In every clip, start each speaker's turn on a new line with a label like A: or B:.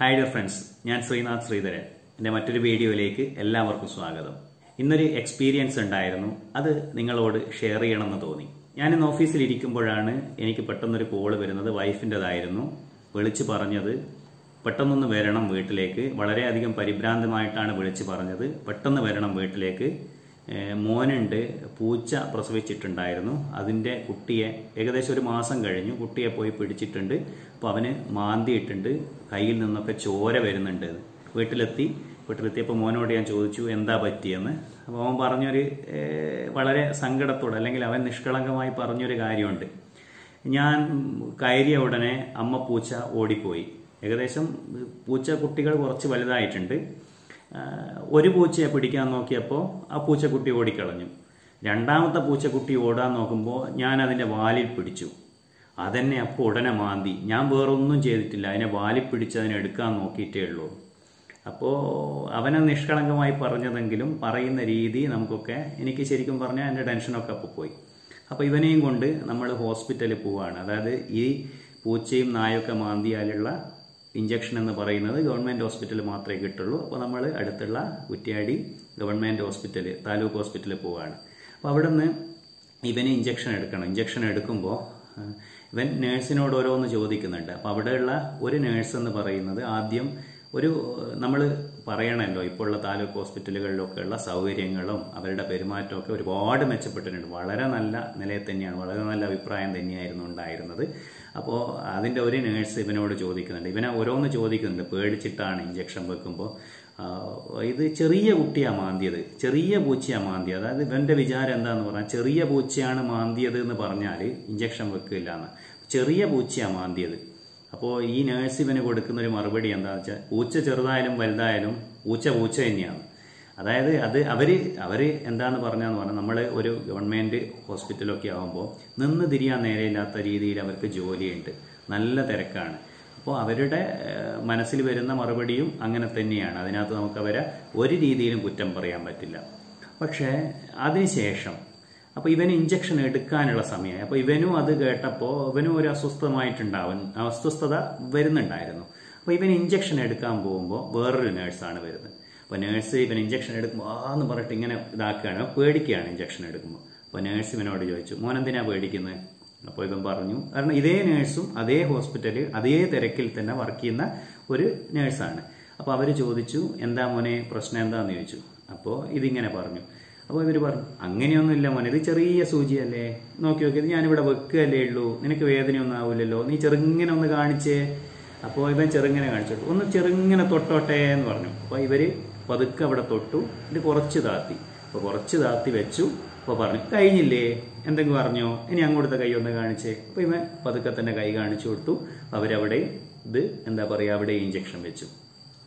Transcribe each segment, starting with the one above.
A: Hi dear friends ഞാൻ ശ്രീനാഥ് ശ്രീധരൻ. എന്റെ മറ്റൊരു വീഡിയോയിലേക്ക് എല്ലാവർക്കും സ്വാഗതം. ഇന്നൊരു എക്സ്പീരിയൻസ് ഉണ്ടായിരുന്നു. അത് നിങ്ങളോട് ഷെയർ ചെയ്യണമെന്ന് തോന്നി. ഞാൻ ഇന്ന് ഓഫീസിൽ ഇരിക്കുമ്പോഴാണ് എനിക്ക് പെട്ടെന്നൊരു കോൾ വരുന്നത്. വൈഫിന്റെതായിരുന്നു വിളിച്ചു പറഞ്ഞത് പെട്ടെന്നൊന്ന് വരണം വീട്ടിലേക്ക്. വളരെയധികം പരിഭ്രാന്തമായിട്ടാണ് വിളിച്ചു പറഞ്ഞത്. പെട്ടെന്ന് വരണം വീട്ടിലേക്ക്. മോനുണ്ട് പൂച്ച പ്രസവിച്ചിട്ടുണ്ടായിരുന്നു. അതിന്റെ കുട്ടിയെ ഏകദേശം ഒരു മാസം കഴിഞ്ഞു. കുട്ടിയെ പോയി പിടിച്ചിട്ടുണ്ട്. അപ്പോൾ അവന് മാന്തിയിട്ടുണ്ട്. കയ്യിൽ നിന്നൊക്കെ ചോര വരുന്നുണ്ട്. വീട്ടിലെത്തി. വീട്ടിലെത്തിയപ്പോൾ മോനോട് ഞാൻ ചോദിച്ചു എന്താ പറ്റിയെന്ന്? അപ്പോൾ അവൻ പറഞ്ഞൊരു വളരെ സങ്കടത്തോടെ അല്ലെങ്കിൽ അവൻ നിഷ്കളങ്കമായി പറഞ്ഞൊരു കാര്യമുണ്ട്. ഞാൻ കയറിയ ഉടനെ അമ്മ പൂച്ച ഓടിപ്പോയി. ഏകദേശം പൂച്ച കുട്ടികൾ കുറച്ച് വലുതായിട്ടുണ്ട്. ഒരു പൂച്ചയെ പിടിക്കാൻ നോക്കിയപ്പോൾ ആ പൂച്ചക്കുട്ടി ഓടിക്കളഞ്ഞു. രണ്ടാമത്തെ പൂച്ചക്കുട്ടി ഓടാൻ നോക്കുമ്പോൾ ഞാൻ അതിന്റെ വാലിൽ പിടിച്ചു. അതെന്നെ അപ്പോൾ ഉടനെ മാന്തി. ഞാൻ വേറൊന്നും ചെയ്തിട്ടില്ല. അതിനെ വാലിൽ പിടിച്ച് അതിനെ എടുക്കാൻ നോക്കിയിട്ടേ ഉള്ളൂ. അപ്പോൾ അവനെ നിഷ്കളങ്കമായി പറഞ്ഞതെങ്കിലും പറയുന്ന രീതി നമുക്കൊക്കെ എനിക്ക് ശരിക്കും പറഞ്ഞാൽ എന്റെ ടെൻഷനൊക്കെ അപ്പോൾ പോയി. അപ്പോൾ ഇവനെയും കൊണ്ട് നമ്മൾ ഹോസ്പിറ്റലിൽ പോവുകയാണ് അതായത് ഈ പൂച്ചയും നായൊക്കെ മാന്തിയാലുള്ള ഇഞ്ചക്ഷൻ എന്ന് പറയുന്നത് ഗവൺമെന്റ് ഹോസ്പിറ്റലിൽ മാത്രമേ കിട്ടുള്ളൂ. അപ്പോൾ നമ്മൾ അടുത്തുള്ള കുറ്റ്യാടി ഗവൺമെന്റ് ഹോസ്പിറ്റൽ താലൂക്ക് ഹോസ്പിറ്റലിൽ പോവുകയാണ് അപ്പോൾ അവിടെ നിന്ന് ഇവന് ഇഞ്ചക്ഷൻ എടുക്കണം. ഇഞ്ചക്ഷൻ എടുക്കുമ്പോൾ ഇവൻ നേഴ്സിനോട് ഓരോന്ന് ചോദിക്കുന്നുണ്ട്. അപ്പോൾ അവിടെയുള്ള ഒരു നേഴ്സ് എന്ന് പറയുന്നത് ആദ്യം ഒരു നമ്മൾ പറയണമല്ലോ ഇപ്പോഴുള്ള താലൂക്ക് ഹോസ്പിറ്റലുകളിലൊക്കെ ഉള്ള സൗകര്യങ്ങളും അവരുടെ പെരുമാറ്റമൊക്കെ ഒരുപാട് മെച്ചപ്പെട്ടിട്ടുണ്ട്. വളരെ നല്ല നിലയിൽ തന്നെയാണ് വളരെ നല്ല അഭിപ്രായം തന്നെയായിരുന്നു ഉണ്ടായിരുന്നത്. അപ്പോൾ അതിന്റെ ഒരു നേഴ്സ് ഇവനോട് ചോദിക്കുന്നുണ്ട്. ഇവനെ ഓരോന്ന് ചോദിക്കുന്നുണ്ട്. പേടിച്ചിട്ടാണ് ഇഞ്ചക്ഷൻ വെക്കുമ്പോൾ. ഇത് ചെറിയ കുട്ടിയാണ് മാന്തിയത്. ചെറിയ പൂച്ചയാണ് മാന്തിയത്. അതായത് ഇവന്റെ വിചാരം എന്താന്ന് പറഞ്ഞാൽ ചെറിയ പൂച്ചയാണ് മാന്തിയത് എന്ന് പറഞ്ഞാൽ ഇഞ്ചക്ഷൻ വെക്കില്ല എന്ന് ചെറിയ പൂച്ചയാണ് മാന്തിയത്. അപ്പോൾ ഈ നേഴ്സ് ഇവന് കൊടുക്കുന്ന ഒരു മറുപടി എന്താണെന്ന് വെച്ചാൽ പൂച്ച ചെറുതായാലും വലുതായാലും പൂച്ച പൂച്ച തന്നെയാണ്. അതായത് അത് അവർ അവർ എന്താന്ന് പറഞ്ഞാന്ന് പറഞ്ഞാൽ നമ്മൾ ഒരു ഗവൺമെന്റ് ഹോസ്പിറ്റലൊക്കെ ആകുമ്പോൾ നിന്ന് തിരിയാൻ നേരെയില്ലാത്ത രീതിയിൽ അവർക്ക് ജോലിയുണ്ട്. നല്ല തിരക്കാണ്. അപ്പോൾ അവരുടെ മനസ്സിൽ വരുന്ന മറുപടിയും അങ്ങനെ തന്നെയാണ്. അതിനകത്ത് നമുക്ക് അവരെ ഒരു രീതിയിലും കുറ്റം പറയാൻ പറ്റില്ല. പക്ഷേ അതിനുശേഷം അപ്പോൾ ഇവന് ഇഞ്ചക്ഷൻ എടുക്കാനുള്ള സമയമായി അപ്പോൾ ഇവനും അത് കേട്ടപ്പോൾ ഇവനും ഒരു അസ്വസ്ഥമായിട്ടുണ്ടാവും. അസ്വസ്ഥത വരുന്നുണ്ടായിരുന്നു. അപ്പോൾ ഇവൻ ഇഞ്ചക്ഷൻ എടുക്കാൻ പോകുമ്പോൾ വേറൊരു നേഴ്സാണ് വരുന്നത്. അപ്പോൾ നേഴ്സ് ഇവൻ ഇഞ്ചക്ഷൻ എടുക്കുമ്പോൾ ആ എന്ന് പറഞ്ഞിട്ട് ഇങ്ങനെ ഇതാക്കുകയാണ്. പേടിക്കുകയാണ് ഇഞ്ചക്ഷൻ എടുക്കുമ്പോൾ അപ്പോൾ നേഴ്സ് ഇവനോട് ചോദിച്ചു മോനെന്തിനാ പേടിക്കുന്നത് അപ്പോൾ ഇവൻ പറഞ്ഞു കാരണം ഇതേ നേഴ്സും അതേ ഹോസ്പിറ്റലിൽ അതേ തിരക്കിൽ തന്നെ വർക്ക് ചെയ്യുന്ന ഒരു നേഴ്സാണ് അപ്പോൾ അവർ ചോദിച്ചു എന്താ മോനെ പ്രശ്നം എന്താന്ന് ചോദിച്ചു? അപ്പോൾ ഇതിങ്ങനെ പറഞ്ഞു. അപ്പോൾ ഇവർ പറഞ്ഞു അങ്ങനെയൊന്നുമില്ല മോനെ ഇത് ചെറിയ സൂചിയല്ലേ. നോക്കി നോക്കി ഞാനിവിടെ വെക്കുകയല്ലേ ഉള്ളൂ. നിനക്ക് വേദനയൊന്നും ആവില്ലല്ലോ നീ ചെറുങ്ങനെ ഒന്ന് കാണിച്ചേ. അപ്പോൾ ഇവൻ ചെറുങ്ങനെ കാണിച്ചോട്ടു ഒന്ന് ചെറുങ്ങനെ തൊട്ടോട്ടെ എന്ന് പറഞ്ഞു. അപ്പോൾ ഇവർ പതുക്കെ അവിടെ തൊട്ടു. ഇത് കുറച്ച് താത്തി. അപ്പോൾ കുറച്ച് താത്തി വെച്ചു. അപ്പോൾ പറഞ്ഞു കഴിഞ്ഞില്ലേ? എന്തെങ്കിലും പറഞ്ഞോ? ഇനി അങ്ങോട്ടത്തെ കൈ ഒന്ന് കാണിച്ചേ. അപ്പോൾ ഇവൻ പതുക്കെ തന്നെ കൈ കാണിച്ചു കൊടുത്തു. അവരവിടെ ഇത് എന്താ പറയുക അവിടെ ഇഞ്ചക്ഷൻ വെച്ചു.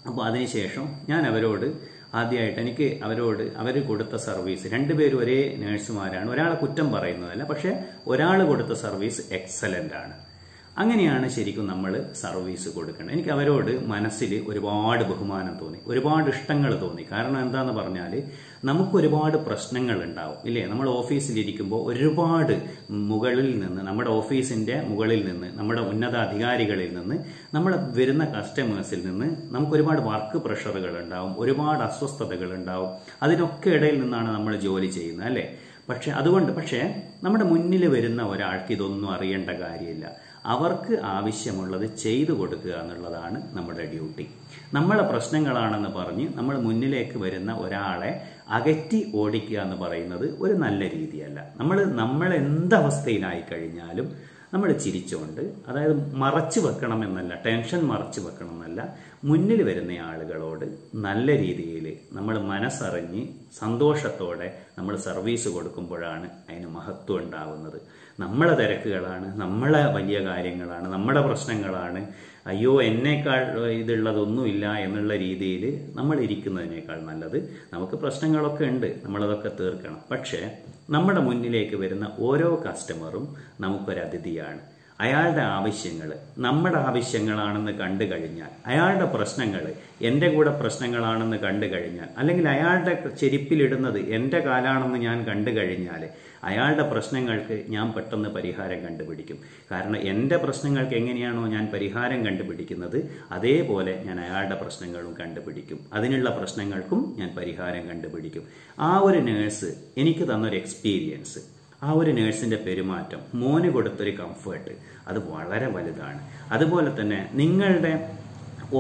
A: അപ്പോൾ അതിനുശേഷം ഞാൻ അവരോട് ആദ്യമായിട്ട് എനിക്ക് അവരോട് അവർ കൊടുത്ത സർവീസ്. രണ്ടുപേരും ഒരേ നേഴ്സുമാരാണ്. ഒരാളെ കുറ്റം പറയുന്നതല്ല പക്ഷേ ഒരാൾ കൊടുത്ത സർവീസ് എക്സലന്റ് ആണ്. അങ്ങനെയാണ് ശരിക്കും നമ്മൾ സർവീസ് കൊടുക്കേണ്ടത് എനിക്ക് അവരോട് മനസ്സിൽ ഒരുപാട് ബഹുമാനം തോന്നി ഒരുപാട് ഇഷ്ടങ്ങൾ തോന്നി. കാരണം എന്താന്ന് പറഞ്ഞാൽ നമുക്ക് ഒരുപാട് പ്രശ്നങ്ങൾ ഉണ്ടാവും ഇല്ലേ? നമ്മൾ ഓഫീസിലിരിക്കുമ്പോൾ ഒരുപാട് മുകളിൽ നിന്ന് നമ്മുടെ ഓഫീസിന്റെ മുകളിൽ നിന്ന് നമ്മുടെ ഉന്നതാധികാരികളിൽ നിന്ന് നമ്മൾ വരുന്ന കസ്റ്റമേഴ്സിൽ നിന്ന് നമുക്ക് ഒരുപാട് വർക്ക് പ്രഷറുകൾ ഉണ്ടാവും ഒരുപാട് അസ്വസ്ഥതകൾ ഉണ്ടാവും അതിനൊക്കെ ഇടയിൽ നിന്നാണ് നമ്മൾ ജോലി ചെയ്യുന്നത് അല്ലേ? പക്ഷെ അതുകൊണ്ട് പക്ഷേ നമ്മുടെ മുന്നിൽ വരുന്ന ഒരാൾക്ക് ഇതൊന്നും അറിയേണ്ട കാര്യമില്ല. അവർക്ക് ആവശ്യമുള്ളത് ചെയ്തു കൊടുക്കുക എന്നുള്ളതാണ് നമ്മുടെ ഡ്യൂട്ടി. നമ്മളെ പ്രശ്നങ്ങളാണെന്ന് പറഞ്ഞ് നമ്മൾ മുന്നിലേക്ക് വരുന്ന ഒരാളെ അകറ്റി ഓടിക്കുക എന്ന് പറയുന്നത് ഒരു നല്ല രീതിയല്ല. നമ്മൾ നമ്മൾ എന്തവസ്ഥയിലായി കഴിഞ്ഞാലും നമ്മൾ ചിരിച്ചുകൊണ്ട് അതായത് മറച്ചു വെക്കണമെന്നല്ല ടെൻഷൻ മറച്ചു വെക്കണം എന്നല്ല മുന്നിൽ വരുന്ന ആളുകളോട് നല്ല രീതിയിൽ നമ്മൾ മനസ്സറിഞ്ഞ് സന്തോഷത്തോടെ നമ്മൾ സർവീസ് കൊടുക്കുമ്പോഴാണ് അതിന് മഹത്വം ഉണ്ടാവുന്നത്. നമ്മളെ തിരക്കുകളാണ് നമ്മളെ വലിയ കാര്യങ്ങളാണ് നമ്മുടെ പ്രശ്നങ്ങളാണ്. അയ്യോ എന്നേക്കാൾ ഇതുള്ളതൊന്നുമില്ല എന്നുള്ള രീതിയിൽ നമ്മൾ ഇരിക്കുന്നതിനേക്കാൾ നല്ലത് നമുക്ക് പ്രശ്നങ്ങളൊക്കെ ഉണ്ട് നമ്മളതൊക്കെ തീർക്കണം. പക്ഷേ നമ്മുടെ മുന്നിലേക്ക് വരുന്ന ഓരോ കസ്റ്റമറും നമുക്കൊരു അതിഥിയാണ് അയാളുടെ ആവശ്യങ്ങൾ നമ്മുടെ ആവശ്യങ്ങളാണെന്ന് കണ്ടു കഴിഞ്ഞാൽ അയാളുടെ പ്രശ്നങ്ങൾ എന്റെ കൂടെ പ്രശ്നങ്ങളാണെന്ന് കണ്ടു കഴിഞ്ഞാൽ അല്ലെങ്കിൽ അയാളുടെ ചെരുപ്പിലിടുന്നത് എന്റെ കാലാണെന്ന് ഞാൻ കണ്ടു കഴിഞ്ഞാൽ അയാളുടെ പ്രശ്നങ്ങൾക്ക് ഞാൻ പെട്ടെന്ന് പരിഹാരം കണ്ടുപിടിക്കും. കാരണം എന്റെ പ്രശ്നങ്ങൾക്ക് എങ്ങനെയാണോ ഞാൻ പരിഹാരം കണ്ടുപിടിക്കുന്നത് അതേപോലെ ഞാൻ അയാളുടെ പ്രശ്നങ്ങളും കണ്ടുപിടിക്കും. അതിനുള്ള പ്രശ്നങ്ങൾക്കും ഞാൻ പരിഹാരം കണ്ടുപിടിക്കും. ആ ഒരു നേഴ്സ് എനിക്ക് തന്നൊരു എക്സ്പീരിയൻസ് ആ ഒരു നേഴ്സിന്റെ പെരുമാറ്റം മോന് കൊടുത്തൊരു കംഫേർട്ട് അത് വളരെ വലുതാണ്. അതുപോലെ തന്നെ നിങ്ങളുടെ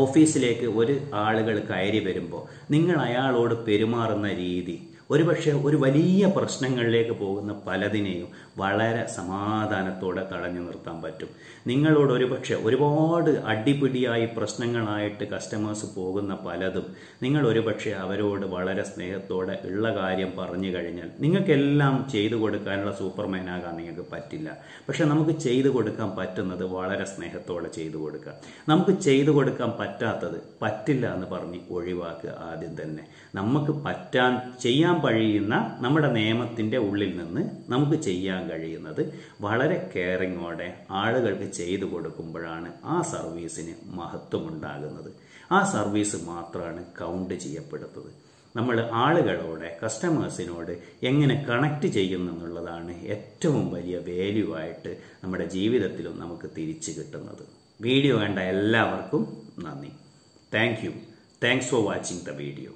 A: ഓഫീസിലേക്ക് ഒരു ആളുകൾ കയറി വരുമ്പോൾ നിങ്ങൾ അയാളോട് പെരുമാറുന്ന രീതി ഒരുപക്ഷെ ഒരു വലിയ പ്രശ്നങ്ങളിലേക്ക് പോകുന്ന പലതിനെയും വളരെ സമാധാനത്തോടെ തടഞ്ഞു നിർത്താൻ പറ്റും. നിങ്ങളോട് ഒരുപക്ഷെ ഒരുപാട് അടിപിടിയായി പ്രശ്നങ്ങളായിട്ട് കസ്റ്റമേഴ്സ് പോകുന്ന പലതും നിങ്ങൾ ഒരുപക്ഷെ അവരോട് വളരെ സ്നേഹത്തോടെ ഉള്ള കാര്യം പറഞ്ഞു കഴിഞ്ഞാൽ നിങ്ങൾക്കെല്ലാം ചെയ്തു കൊടുക്കാനുള്ള സൂപ്പർമാൻ ആകാൻ നിങ്ങൾക്ക് പറ്റില്ല. പക്ഷെ നമുക്ക് ചെയ്തു കൊടുക്കാൻ പറ്റുന്നത് വളരെ സ്നേഹത്തോടെ ചെയ്തു കൊടുക്കുക. നമുക്ക് ചെയ്തു കൊടുക്കാൻ പറ്റാത്തത് പറ്റില്ല എന്ന് പറഞ്ഞ് ഒഴിവാക്കുക ആദ്യം തന്നെ. നമുക്ക് പറ്റാൻ ചെയ്യാൻ കഴിയുന്ന നമ്മുടെ നിയമത്തിന്റെ ഉള്ളിൽ നിന്ന് നമുക്ക് ചെയ്യാൻ കഴിയുന്നത് വളരെ കെയറിങ്ങോടെ ആളുകൾക്ക് ചെയ്തു കൊടുക്കുമ്പോഴാണ് ആ സർവീസിന് മഹത്വമുണ്ടാകുന്നത്. ആ സർവീസ് മാത്രമാണ് കൗണ്ട് ചെയ്യപ്പെടുന്നത് നമ്മൾ ആളുകളോടെ കസ്റ്റമേഴ്സിനോട് എങ്ങനെ കണക്ട് ചെയ്യുന്നു എന്നുള്ളതാണ് ഏറ്റവും വലിയ വാല്യൂ ആയിട്ട് നമ്മുടെ ജീവിതത്തിലും നമുക്ക് തിരിച്ചു കിട്ടുന്നത്. വീഡിയോ കണ്ട എല്ലാവർക്കും നന്ദി. Thank you thanks for watching the video